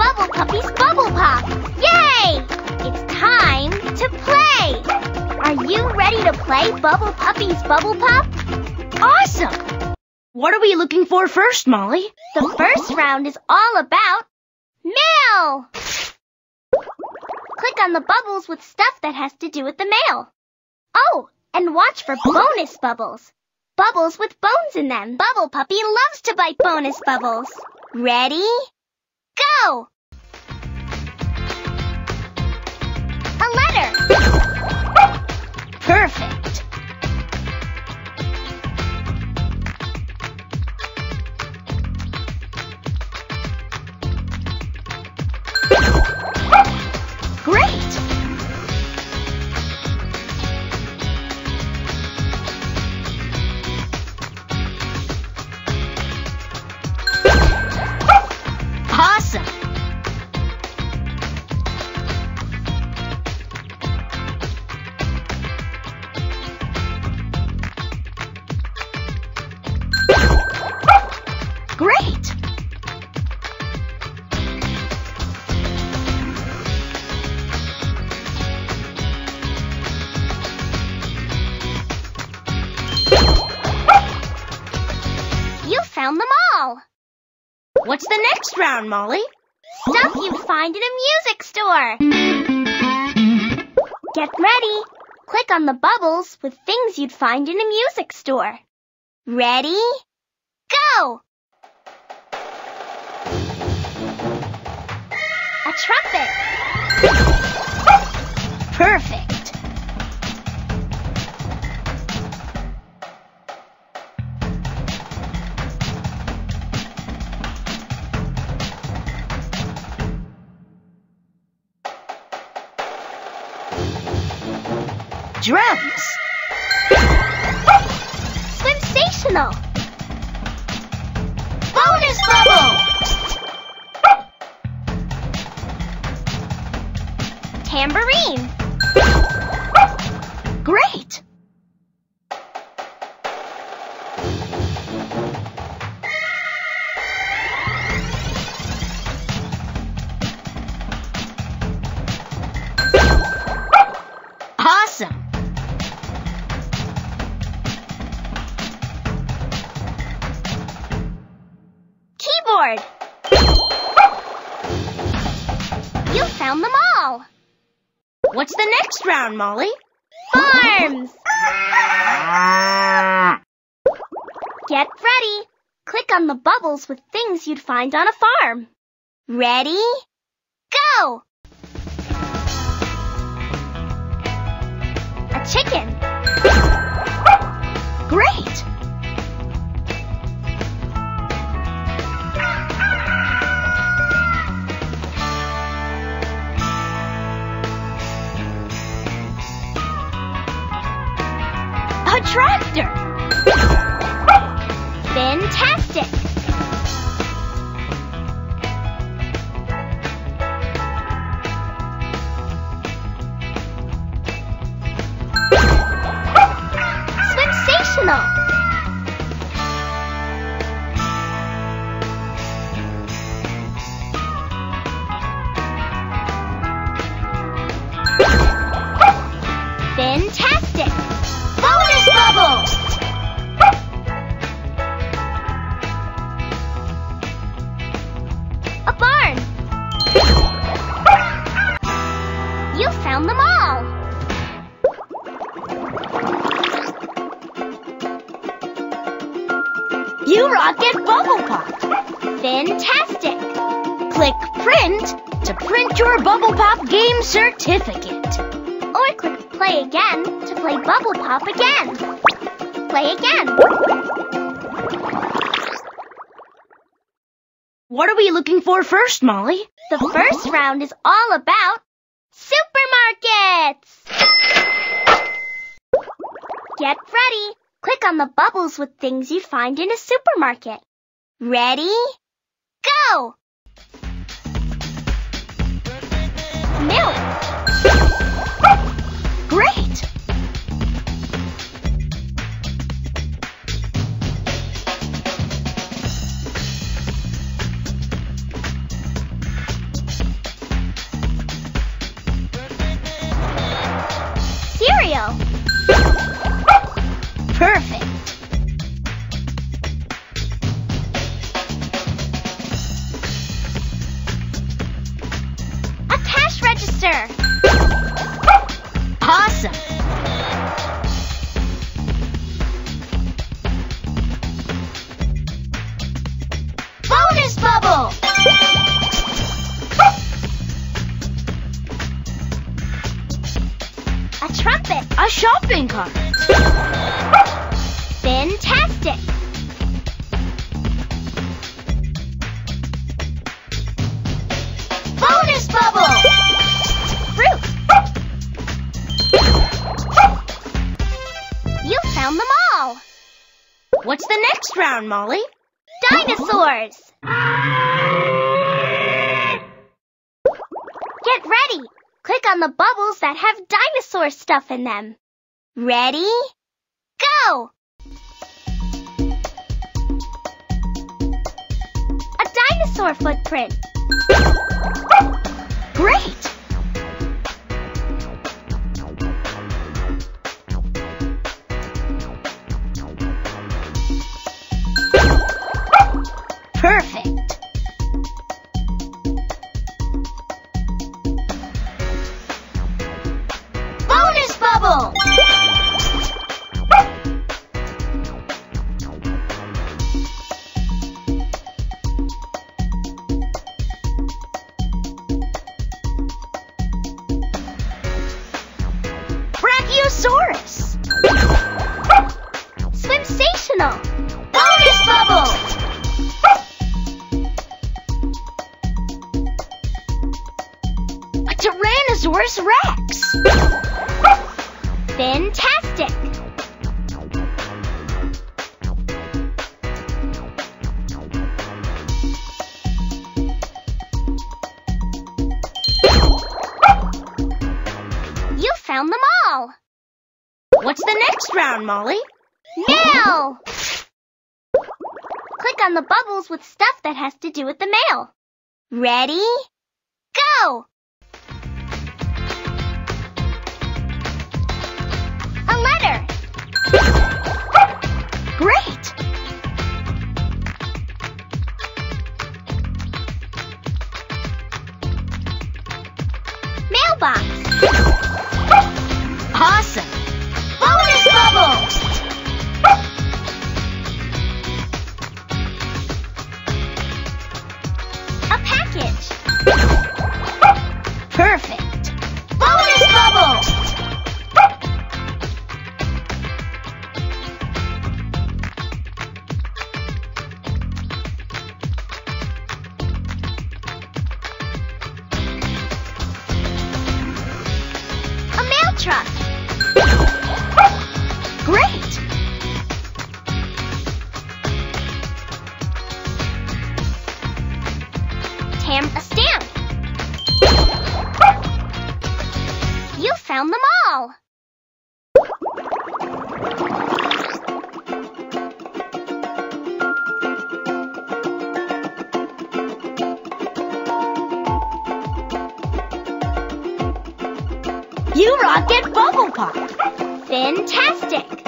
Bubble Puppy's Bubble Pop! Yay! It's time to play! Are you ready to play Bubble Puppy's Bubble Pop? Awesome! What are we looking for first, Molly? The first round is all about mail! Click on the bubbles with stuff that has to do with the mail. Oh, and watch for bonus bubbles. Bubbles with bones in them. Bubble Puppy loves to bite bonus bubbles. Ready? Go! A letter. You found them all. What's the next round, Molly? Stuff you'd find in a music store. Get ready. Click on the bubbles with things you'd find in a music store. Ready? Go! A trumpet. Perfect. Drums. Sensational. Bonus bubble. Keyboard. You found them all. What's the next round, Molly? Farms. Get ready. Click on the bubbles with things you'd find on a farm. Ready? Go! A chicken. Tractor. Fantastic. Sensational. You rocket Bubble Pop. Fantastic. Click Print to print your Bubble Pop game certificate. Or click play again to play Bubble Pop again. Play again. What are we looking for first, Molly? The first round is all about supermarkets. Get ready. Click on the bubbles with things you'd find in a supermarket. Ready? Go! Milk. Great! Faster! Awesome! Bonus bubble! A trumpet! A shopping cart! Fantastic! What's the next round, Molly? Dinosaurs! Get ready! Click on the bubbles that have dinosaur stuff in them. Ready? Go! A dinosaur footprint. Great! What's the next round, Molly? Mail! Click on the bubbles with stuff that has to do with the mail. Ready? Go! A letter. Great! Mailbox. Awesome! A mail truck. Great! You rock at Bubble Pop! Fantastic.